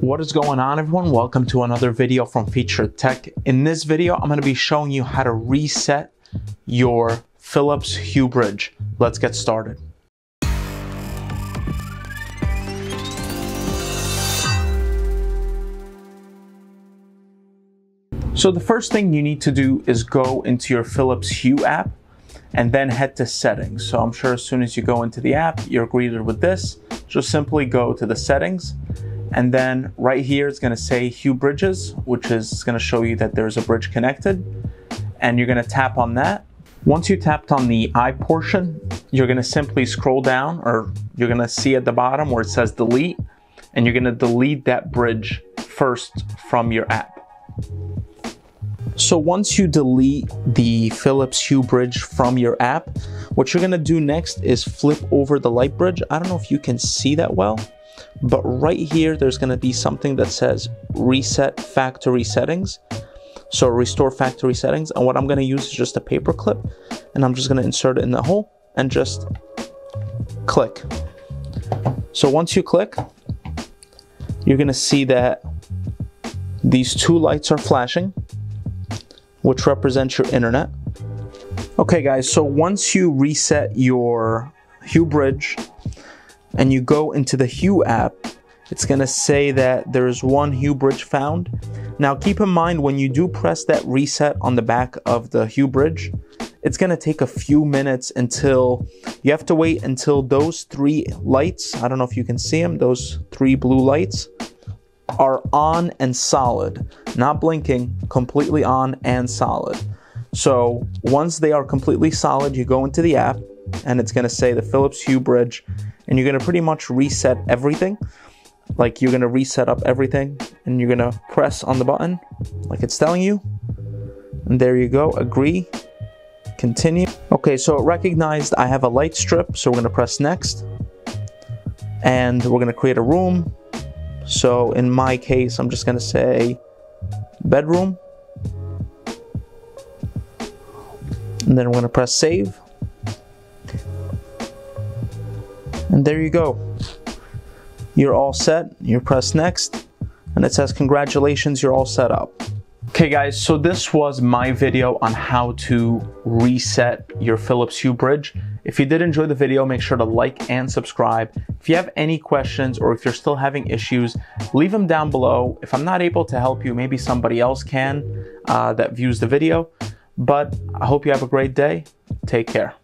What is going on everyone? Welcome to another video from Featured Tech. In this video, I'm going to be showing you how to reset your Philips Hue bridge. Let's get started. So the first thing you need to do is go into your Philips Hue app and then head to settings. So I'm sure as soon as you go into the app, you're greeted with this. Just simply go to the settings and then right here it's going to say Hue Bridges, which is going to show you that there's a bridge connected. And you're going to tap on that. Once you tapped on the I portion, you're going to simply scroll down or you're going to see at the bottom where it says delete and you're going to delete that bridge first from your app. So once you delete the Philips Hue bridge from your app, what you're gonna do next is flip over the light bridge. I don't know if you can see that well, but right here, there's gonna be something that says reset factory settings. So restore factory settings. And what I'm gonna use is just a paper clip and I'm just gonna insert it in the hole and just click. So once you click, you're gonna see that these two lights are flashing which represents your internet. Okay guys, so once you reset your Hue bridge and you go into the Hue app, it's gonna say that there's one Hue bridge found. Now keep in mind when you do press that reset on the back of the Hue bridge, it's gonna take a few minutes until you have to wait until those three lights, I don't know if you can see them, those three blue lights, are on and solid, not blinking, completely on and solid. So once they are completely solid, you go into the app and it's gonna say the Philips Hue bridge and you're gonna pretty much reset everything. Like you're gonna reset up everything and you're gonna press on the button like it's telling you. And there you go, agree, continue. Okay, so it recognized I have a light strip, so we're gonna press next. And we're gonna create a room so in my case, I'm just gonna say bedroom. And then we're gonna press save. And there you go. You're all set. You press next and it says congratulations, you're all set up. Okay guys, so this was my video on how to reset your Philips Hue bridge. If you did enjoy the video, make sure to like and subscribe. If you have any questions or if you're still having issues, leave them down below. If I'm not able to help you, maybe somebody else can uh, that views the video. But I hope you have a great day. Take care.